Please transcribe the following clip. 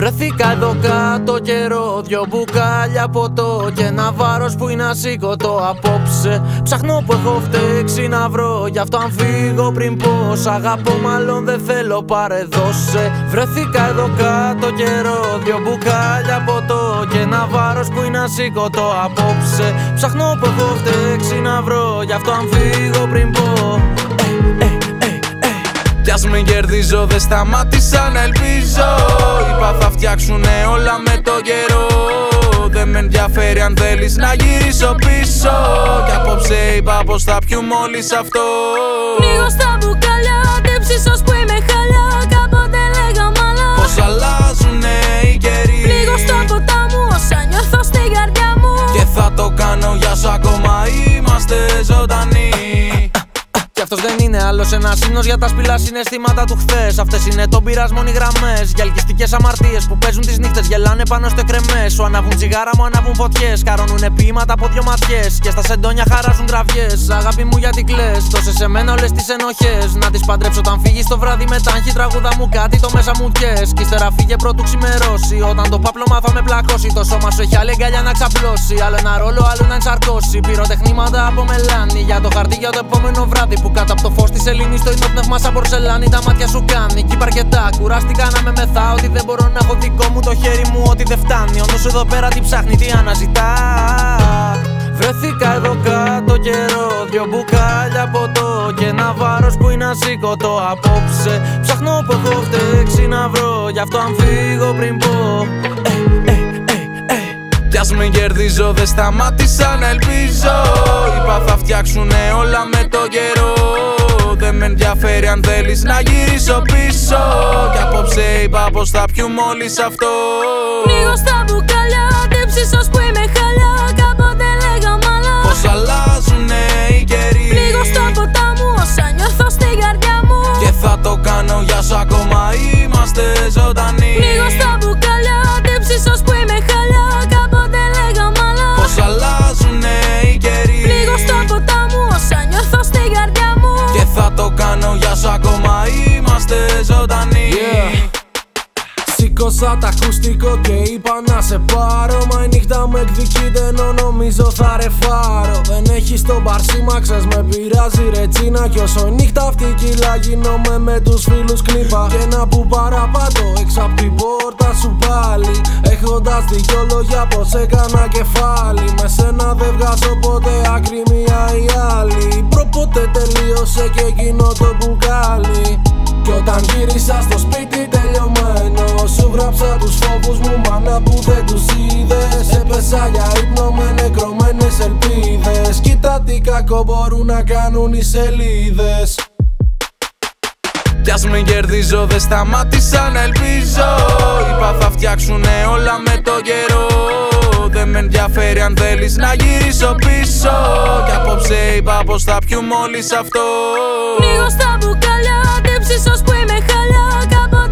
Βρεθήκα εδώ κάτω καιρό Δυο μπουκάλια ποτό Και ένα βάρος που είναι ασήκωτο απόψε. Ψάχνω που έχω φταίξει να βρω Γι' αυτό αν φύγω πριν πως Αγαπώ μάλλον δεν θέλω πάρε δώσε. Βρεθήκα εδώ κάτω καιρό Δυο μπουκάλια ποτό Και ένα βάρος που είναι ασήκωτο απόψε. Ψάχνω που έχω φταίξει να βρω Γι' αυτό αν φύγω πριν πω κι ας μην κερδίζω δεν σταμάτησα να ελπίζω. Είπα θα φτιάξουνε όλα με το καιρό. Δεν με ενδιαφέρει αν θέλεις να γυρίσω πίσω. Κι απόψε είπα πως θα πιούμε όλοι σ' αυτό. Πνίγω στα μπουκάλια, δεν ψήσω που είμαι χαλιά. Κάποτε λέγα μαλά Πως αλλάζουνε οι καιροί. Πνίγω στα ποτά μου όσα νιώθω στην καρδιά μου. Και θα το κάνω για σου ακόμα είμαστε ζωντανοί κι αυτός δεν είναι άλλος ένας σύνο για τα σπηλά συναισθήματα του χθες. Αυτές είναι των πειρασμών οι γραμμές. Για ελκυστικές αμαρτίες που παίζουν τις νύχτες. Γελάνε πάνω στο κρεμέ. Σου ανάβουν τσιγάρα μου, ανάβουν φωτιές. Καρονούνε ποίηματα από δυο ματιές. Και στα σεντόνια χαράζουν γραφιέ. Αγάπη μου γιατί κλε. Δώσε σε μένα όλες τις ενοχές. Να τις παντρέψω όταν φύγεις το βράδυ με τάχη τραγούδα μου κάτι το μέσα μου κε. Κι ύστερα φύγε πρώτου ξημερώσει. Όταν το πάπλωμα θα με πλακώσει. Το σώμα σου έχει άλλη αγκαλιά να ξαπλώσει. Άλλο ένα ρόλο, άλλο να ενσαρκώσει. Πυροτεχνήματα από μελάνι. Για το χαρτί για το επόμενο βράδυ που κάτω από το φως της Ελλήνης το πνεύμα σαν πορσελάνη. Τα μάτια σου κάνει κι αρκετά. Κουράστηκα να με μεθά. Ότι δεν μπορώ να έχω δικό μου το χέρι μου. Ότι δεν φτάνει. Όντω εδώ πέρα τι ψάχνει, τι αναζητά. Βρέθηκα εδώ κάτω καιρό. Δυο μπουκάλια ποτό. Και ένα βάρος που είναι ασήκωτο απόψε. Ψάχνω που έχω φταίξει να βρω. Γι' αυτό αν φύγω πριν πω. Ε, ε, κι ας μην κερδίζω δεν σταμάτησα να ελπίζω Είπα θα φτιάξουνε όλα με το καιρό Δεν με ενδιαφέρει αν θέλεις να γυρίσω πίσω. Κι απόψε είπα πως θα πιούμε όλοι σ' αυτό. Πνίγω στα μπουκάλια, δεν ψήσω που είμαι χαλιά. Κάποτε λέγα μαλά. Πως αλλάζουνε οι καιροί. Πνίγω στα ποτά μου όσα νιώθω στην καρδιά μου. Και θα το κάνω για σου ακόμα είμαστε ζωντανοί. Πνίγω στα μπουκάλια, δεν ψήσω που είμαι χαλιά. Κάποτε είμαστε ζωντανοί. Σήκωσα τα ακουστικό και είπα να σε πάρω. Μα η νύχτα με εκδικείται ενώ νομίζω θα ρεφάρω Δεν έχει το μπαρσίμα, ξέρεις με πειράζει ρετσίνα Κι όσο η νύχτα αυτή κιλά γίνομαι με τους φίλους κλίπα Και ένα που παραπάτω έξω απ' την πόρτα σου πάλι. Έχοντας δυο λόγια πως έκανα κεφάλι. Με σένα δεν βγάζω ποτέ άκρη μία ή άλλη. Προποτε τελείωσε και που δεν τους είδες. Έπεσα για ύπνο με νεκρωμένες ελπίδες. Κοίτα τι κακό μπορούν να κάνουν οι σελίδες. Κι ας μην κερδίζω δεν σταμάτησα να ελπίζω. Είπα θα φτιάξουνε όλα με το καιρό. Δεν με ενδιαφέρει αν θέλεις να γυρίσω πίσω. Κι απόψε είπα πως θα πιούμε όλοι σ' αυτό. Πνίγω στα μπουκάλια, δεν ψήσω που είμαι χαλιά Κάποτε